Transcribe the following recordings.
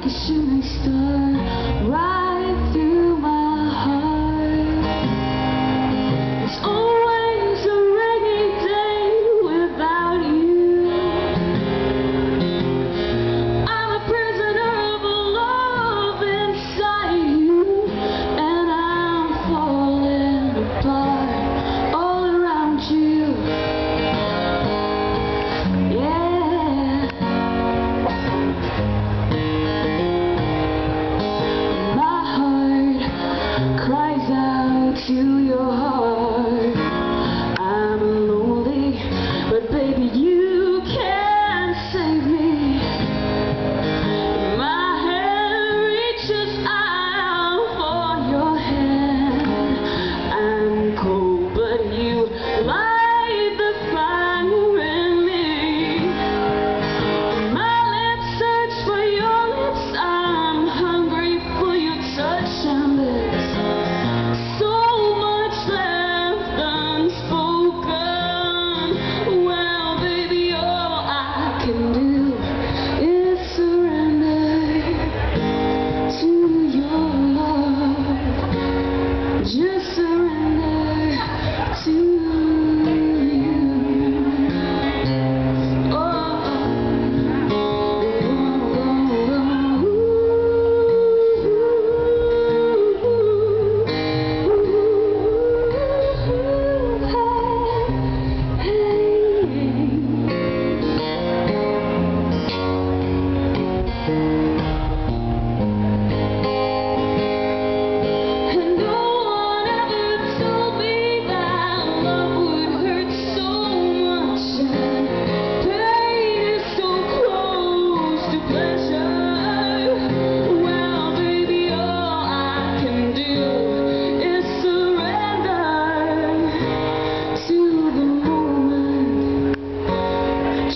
like a shoe heart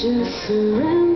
just surrender.